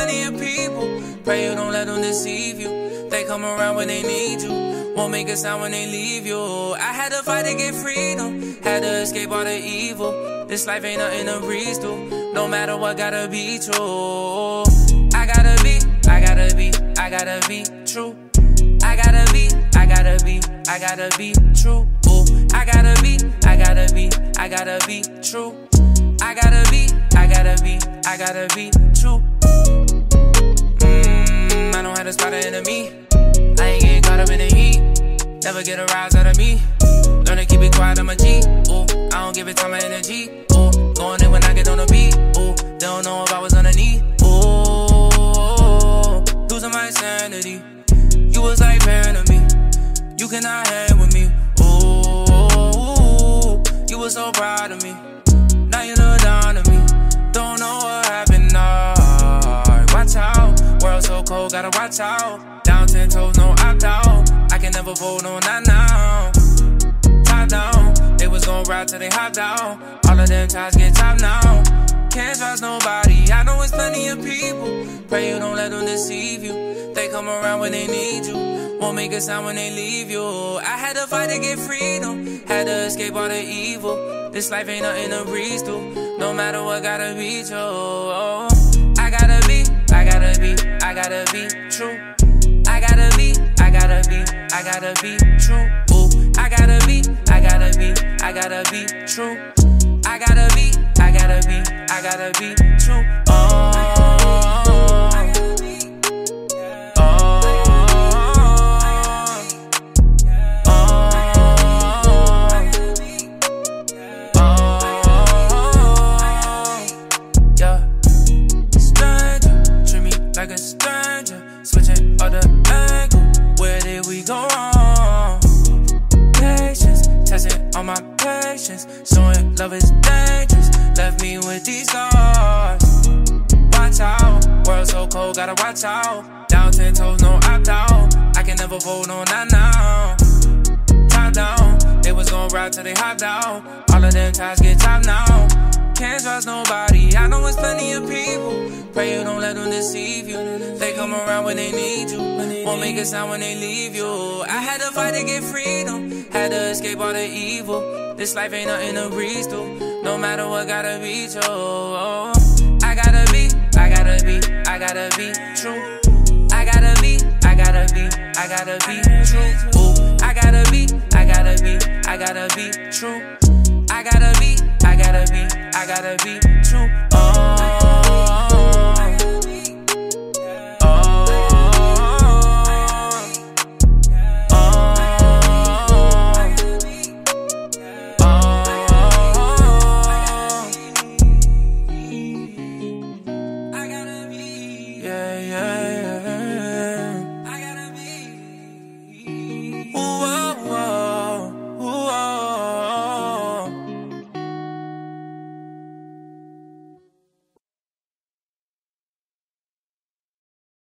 plenty of people. Pray you don't let them deceive you. They come around when they need you. Won't make a sound when they leave you. I had to fight to get freedom. Had to escape all the evil. This life ain't nothing to breeze through. No matter what, gotta be true. I gotta be, I gotta be, I gotta be true. I gotta be, I gotta be, I gotta be true. Ooh, I gotta be, I gotta be, I gotta be true. I gotta be, I gotta be, I gotta be true. To spot an enemy. I ain't getting caught up in the heat. Never get a rise out of me. Learn to keep it quiet, I'm a G. Ooh, I don't give it time or energy. Ooh, going in when I get on the beat. Ooh, they don't know if I was underneath. Ooh, losing my sanity. You was like man to me. You cannot hang with me. Ooh, you was so proud of me. Watch out. Down ten toes, no opt out. I can never vote on that now. Top down, they was gon' ride till they hopped out. All of them ties get chopped now. Can't trust nobody. I know it's plenty of people. Pray you don't let them deceive you. They come around when they need you. Won't make a sound when they leave you. I had to fight to get freedom. Had to escape all the evil. This life ain't nothing to breeze through. No matter what, gotta be true. I gotta be true. Ooh, I gotta be, I gotta be, I gotta be true. I gotta be, I gotta be, I gotta be true. Oh. oh. oh. oh. Stranger, treat me like a stranger. Switching up the love is dangerous. Left me with these scars. Watch out, world so cold, gotta watch out. Down ten toes, no opt out. I can never fold on that now. Top down, they was gon' ride till they hopped out. All of them ties get chopped now. Can't trust nobody. I know it's. Pray you don't let them deceive you. They come around when they need you. Won't make a sound when they leave you. I had to fight to get freedom. Had to escape all the evil. This life ain't nothing to breeze through. No matter what, gotta be true. I gotta be, I gotta be, I gotta be true. I gotta be, I gotta be, I gotta be true. Ooh, I gotta be, I gotta be, I gotta be true. I gotta be, I gotta be, I gotta be true.